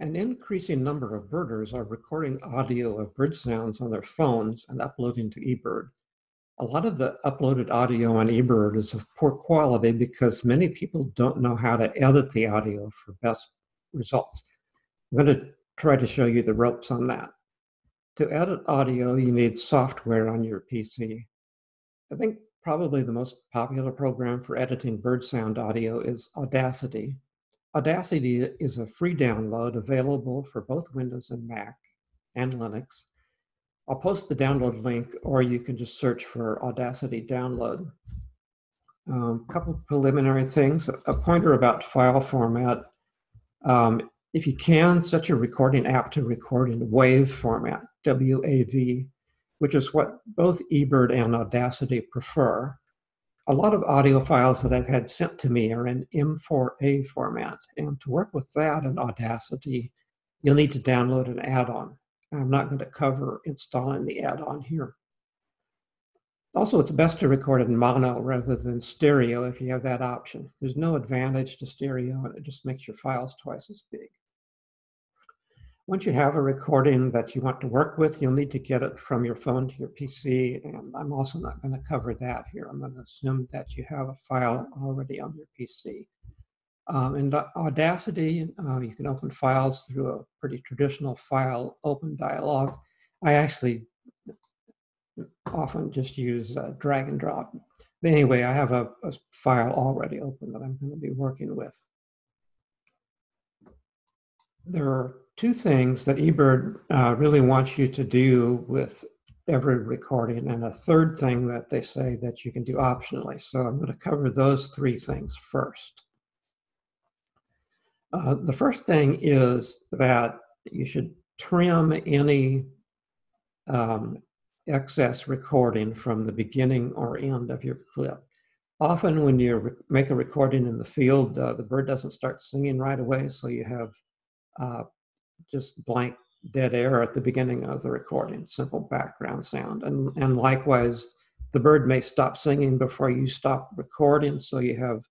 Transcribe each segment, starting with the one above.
An increasing number of birders are recording audio of bird sounds on their phones and uploading to eBird. A lot of the uploaded audio on eBird is of poor quality because many people don't know how to edit the audio for best results. I'm going to try to show you the ropes on that. To edit audio, you need software on your PC. I think probably the most popular program for editing bird sound audio is Audacity. Audacity is a free download available for both Windows and Mac and Linux. I'll post the download link or you can just search for Audacity download. A um, couple preliminary things, a pointer about file format. Um, if you can, set your recording app to record in WAV format, W-A-V, which is what both eBird and Audacity prefer. A lot of audio files that I've had sent to me are in M4A format, and to work with that in Audacity, you'll need to download an add-on. I'm not going to cover installing the add-on here. Also, it's best to record in mono rather than stereo if you have that option. There's no advantage to stereo, and it just makes your files twice as big. Once you have a recording that you want to work with, you'll need to get it from your phone to your PC, and I'm also not going to cover that here. I'm going to assume that you have a file already on your PC. Um, in Audacity, uh, you can open files through a pretty traditional file open dialog. I actually often just use uh, drag and drop. But anyway, I have a, a file already open that I'm going to be working with. There are two things that eBird uh, really wants you to do with every recording, and a third thing that they say that you can do optionally. So I'm going to cover those three things first. Uh, the first thing is that you should trim any um, excess recording from the beginning or end of your clip. Often when you make a recording in the field, uh, the bird doesn't start singing right away, so you have uh, just blank dead air at the beginning of the recording, simple background sound. And, and likewise, the bird may stop singing before you stop recording, so you have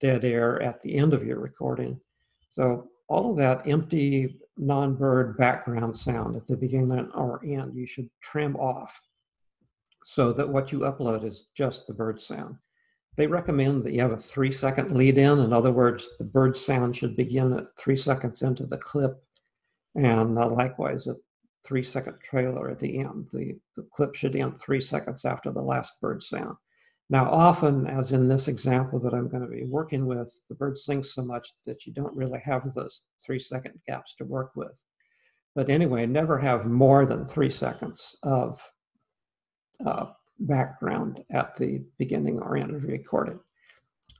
dead air at the end of your recording. So all of that empty non-bird background sound at the beginning or end, you should trim off so that what you upload is just the bird sound. They recommend that you have a three second lead in. In other words, the bird sound should begin at three seconds into the clip and uh, likewise a three second trailer at the end. The, the clip should end three seconds after the last bird sound. Now, often, as in this example that I'm going to be working with, the bird sings so much that you don't really have those three second gaps to work with. But anyway, never have more than three seconds of uh, background at the beginning or end of recording.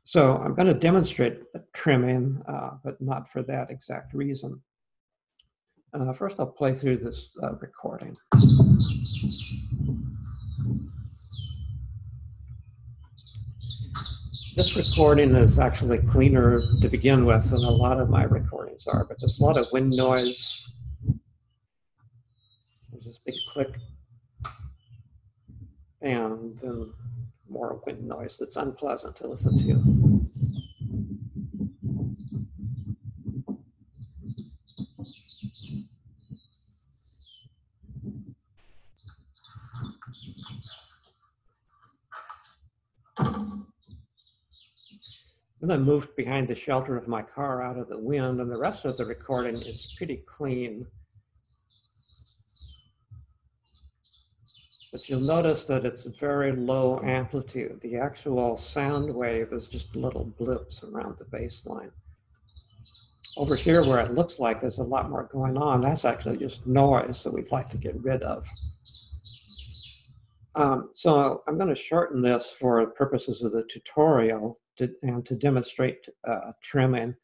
So I'm going to demonstrate trimming, uh, but not for that exact reason. Uh, first, I'll play through this uh, recording. This recording is actually cleaner to begin with than a lot of my recordings are, but there's a lot of wind noise. There's this big click, and then more wind noise that's unpleasant to listen to. Then I moved behind the shelter of my car out of the wind, and the rest of the recording is pretty clean. But you'll notice that it's a very low amplitude. The actual sound wave is just little blips around the baseline. Over here, where it looks like there's a lot more going on, that's actually just noise that we'd like to get rid of. Um, so I'm going to shorten this for purposes of the tutorial to, and to demonstrate uh, trimming.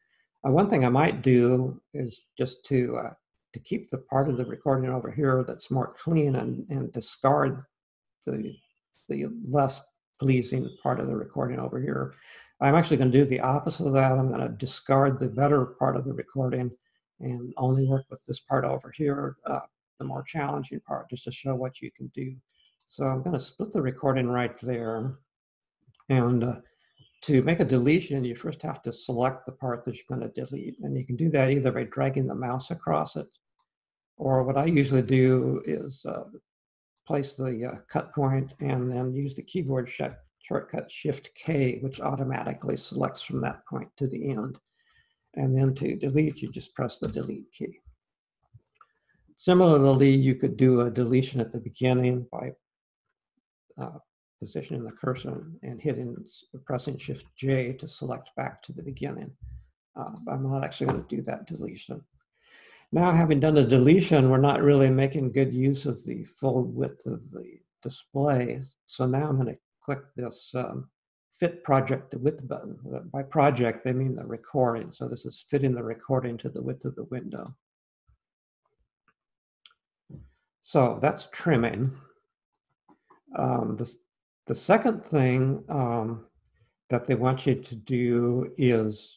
Uh, one thing I might do is just to uh, to keep the part of the recording over here that's more clean and, and discard the, the less pleasing part of the recording over here. I'm actually going to do the opposite of that. I'm going to discard the better part of the recording and only work with this part over here, uh, the more challenging part, just to show what you can do. So I'm going to split the recording right there. And uh, to make a deletion, you first have to select the part that you're going to delete. And you can do that either by dragging the mouse across it, or what I usually do is uh, place the uh, cut point and then use the keyboard sh shortcut Shift K, which automatically selects from that point to the end. And then to delete, you just press the delete key. Similarly, you could do a deletion at the beginning by uh, positioning the cursor and hitting, pressing Shift J to select back to the beginning. Uh, I'm not actually going to do that deletion. Now, having done the deletion, we're not really making good use of the full width of the display. So now I'm going to click this um, fit project to width button. By project, they mean the recording. So this is fitting the recording to the width of the window. So that's trimming. Um, the, the second thing um, that they want you to do is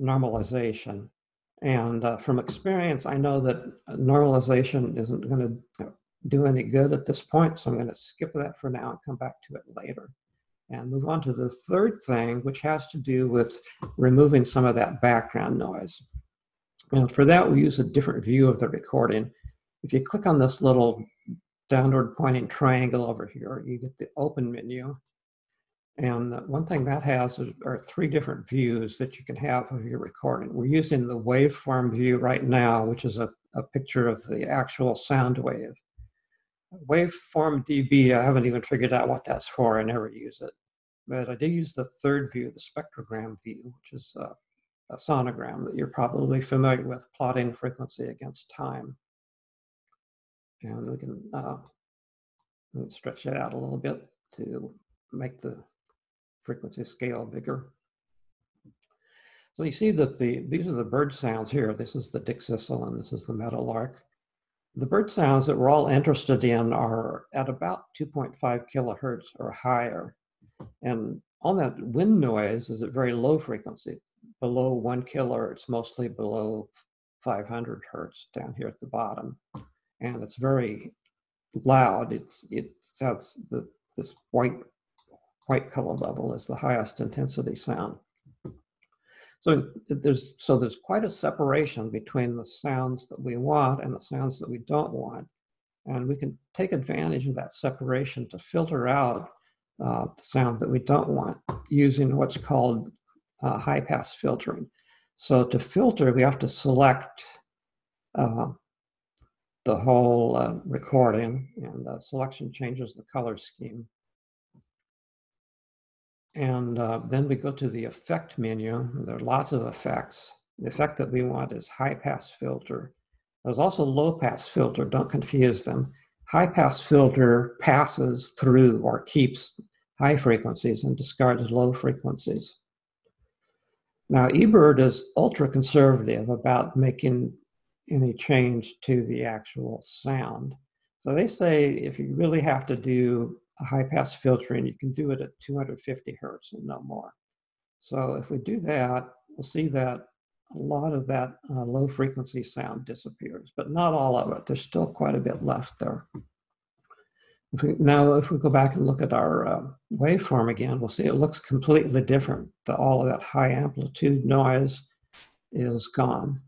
normalization. And uh, from experience, I know that normalization isn't going to do any good at this point, so I'm going to skip that for now and come back to it later. And move on to the third thing, which has to do with removing some of that background noise. And for that, we use a different view of the recording. If you click on this little downward pointing triangle over here, you get the open menu. And one thing that has is, are three different views that you can have of your recording. We're using the waveform view right now, which is a, a picture of the actual sound wave. Waveform DB, I haven't even figured out what that's for. I never use it. But I do use the third view, the spectrogram view, which is a, a sonogram that you're probably familiar with, plotting frequency against time. And we can uh, stretch it out a little bit to make the frequency scale bigger. So you see that the these are the bird sounds here. This is the dickcissel and this is the meadowlark. The bird sounds that we're all interested in are at about 2.5 kilohertz or higher. And on that wind noise is at very low frequency, below one kilohertz, mostly below 500 hertz down here at the bottom. And it's very loud. It's, it sounds the, this white white color level is the highest intensity sound. So there's, so there's quite a separation between the sounds that we want and the sounds that we don't want. And we can take advantage of that separation to filter out uh, the sound that we don't want using what's called uh, high pass filtering. So to filter, we have to select uh, the whole uh, recording and the selection changes the color scheme. And uh, then we go to the effect menu. There are lots of effects. The effect that we want is high pass filter. There's also low pass filter, don't confuse them. High pass filter passes through or keeps high frequencies and discards low frequencies. Now, eBird is ultra conservative about making any change to the actual sound. So they say if you really have to do a high pass filtering, you can do it at 250 hertz and no more. So if we do that, we'll see that a lot of that uh, low frequency sound disappears, but not all of it. There's still quite a bit left there. If we, now, if we go back and look at our uh, waveform again, we'll see it looks completely different. The, all of that high amplitude noise is gone.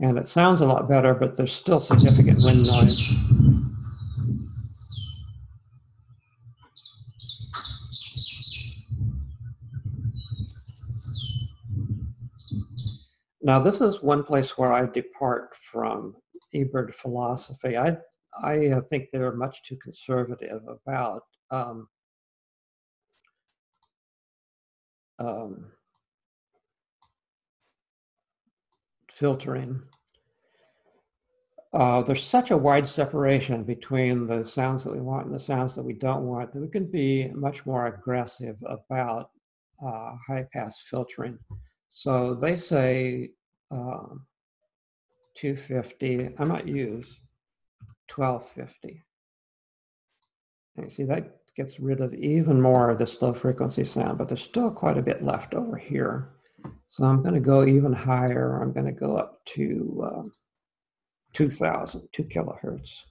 And it sounds a lot better, but there's still significant wind noise. Now, this is one place where I depart from eBird philosophy. I, I uh, think they're much too conservative about um, um, filtering. Uh, there's such a wide separation between the sounds that we want and the sounds that we don't want that we can be much more aggressive about uh, high pass filtering. So they say um, 250. I might use 1250. And you see that gets rid of even more of this low frequency sound, but there's still quite a bit left over here. So I'm going to go even higher. I'm going to go up to uh, 2000, 2 kilohertz.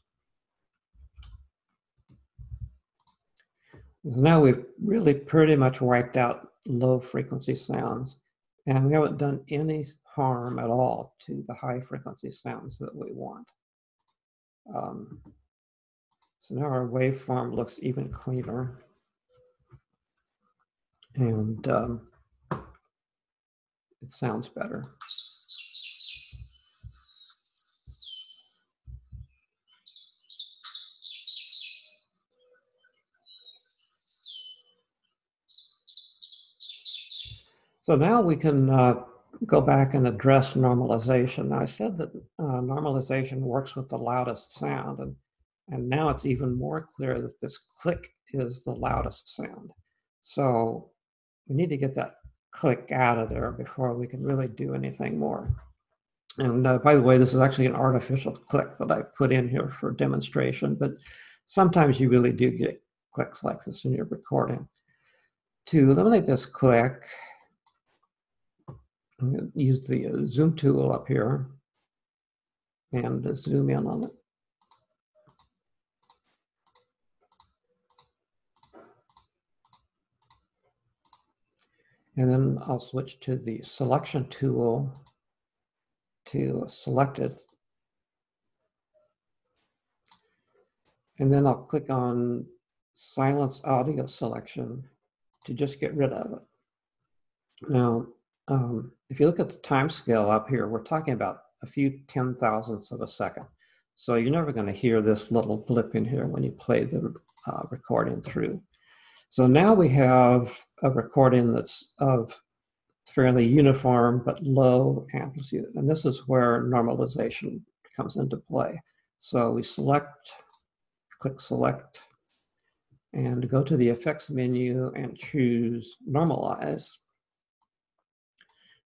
So now we've really pretty much wiped out low frequency sounds. And we haven't done any harm at all to the high frequency sounds that we want. Um, so now our waveform looks even cleaner. And um, it sounds better. So now we can uh, go back and address normalization. I said that uh, normalization works with the loudest sound, and, and now it's even more clear that this click is the loudest sound. So we need to get that click out of there before we can really do anything more. And uh, by the way, this is actually an artificial click that I put in here for demonstration, but sometimes you really do get clicks like this in your recording. To eliminate this click, I'm going to use the uh, zoom tool up here and zoom in on it. And then I'll switch to the selection tool to select it. And then I'll click on silence audio selection to just get rid of it. Now, um, if you look at the time scale up here, we're talking about a few ten thousandths of a second. So you're never going to hear this little blip in here when you play the uh, recording through. So now we have a recording that's of fairly uniform but low amplitude. And this is where normalization comes into play. So we select, click select, and go to the effects menu and choose normalize.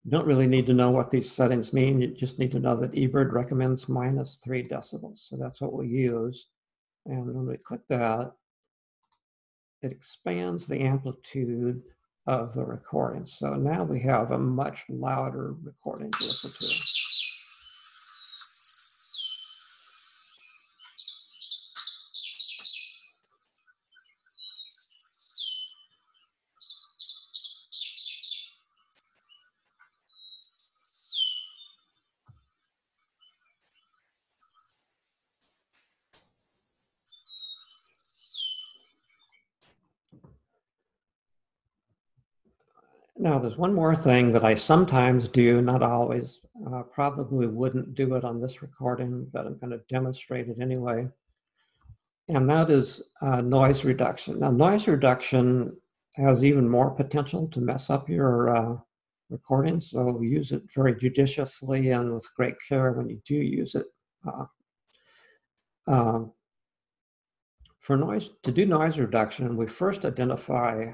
You don't really need to know what these settings mean. You just need to know that eBird recommends minus three decibels. So that's what we use. And when we click that, it expands the amplitude of the recording. So now we have a much louder recording to listen to. Now, there's one more thing that I sometimes do, not always, uh, probably wouldn't do it on this recording, but I'm going to demonstrate it anyway. And that is uh, noise reduction. Now, noise reduction has even more potential to mess up your uh, recording, so use it very judiciously and with great care when you do use it. Uh, um, for noise, to do noise reduction, we first identify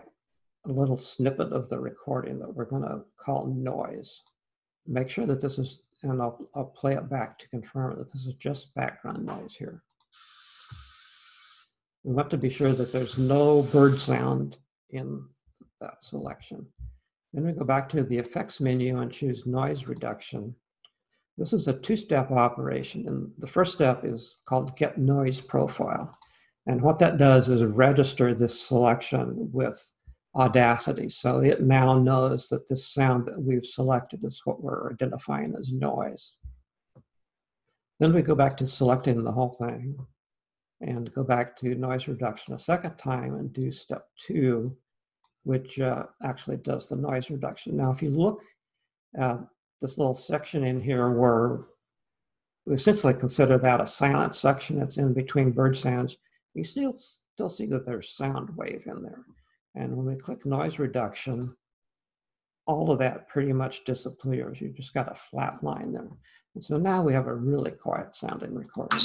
a little snippet of the recording that we're going to call noise. Make sure that this is, and I'll, I'll play it back to confirm that this is just background noise here. We want to be sure that there's no bird sound in that selection. Then we go back to the effects menu and choose noise reduction. This is a two-step operation. And the first step is called get noise profile. And what that does is register this selection with Audacity. So it now knows that this sound that we've selected is what we're identifying as noise. Then we go back to selecting the whole thing and go back to noise reduction a second time and do step two, which uh, actually does the noise reduction. Now, if you look at this little section in here where we essentially consider that a silent section that's in between bird sounds, you still, still see that there's sound wave in there. And when we click noise reduction, all of that pretty much disappears. You've just got a flat line there. And so now we have a really quiet sounding recording.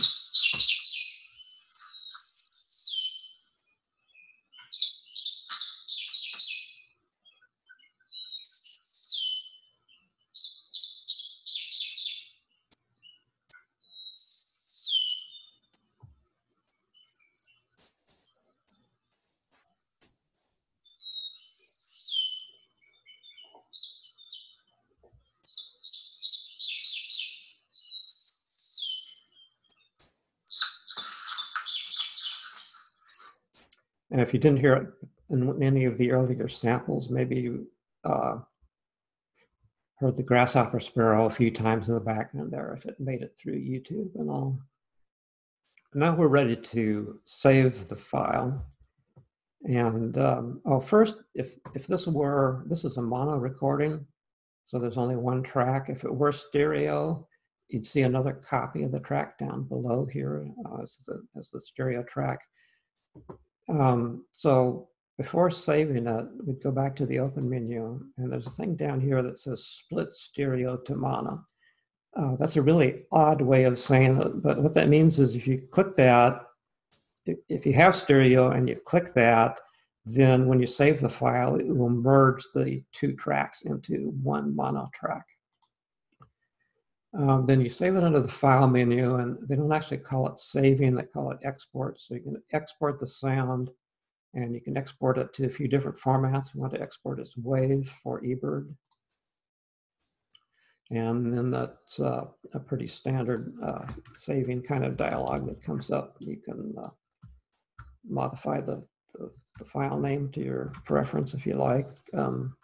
And if you didn't hear it in any of the earlier samples, maybe you uh, heard the grasshopper sparrow a few times in the background there if it made it through YouTube and all. Now we're ready to save the file. And um, oh, first, if if this were this is a mono recording, so there's only one track. If it were stereo, you'd see another copy of the track down below here uh, as, the, as the stereo track. Um, so before saving it, we'd go back to the open menu, and there's a thing down here that says split stereo to mono. Uh, that's a really odd way of saying it, but what that means is if you click that, if you have stereo and you click that, then when you save the file, it will merge the two tracks into one mono track. Um, then you save it under the file menu, and they don't actually call it saving, they call it export. So you can export the sound, and you can export it to a few different formats. We want to export as WAV for eBird. And then that's uh, a pretty standard uh, saving kind of dialog that comes up. You can uh, modify the, the, the, file name to your preference if you like. Um,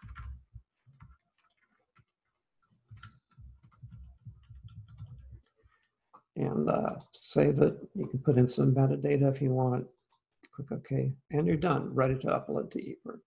and uh, save it. You can put in some metadata if you want. Click OK, and you're done, ready to upload to eBird.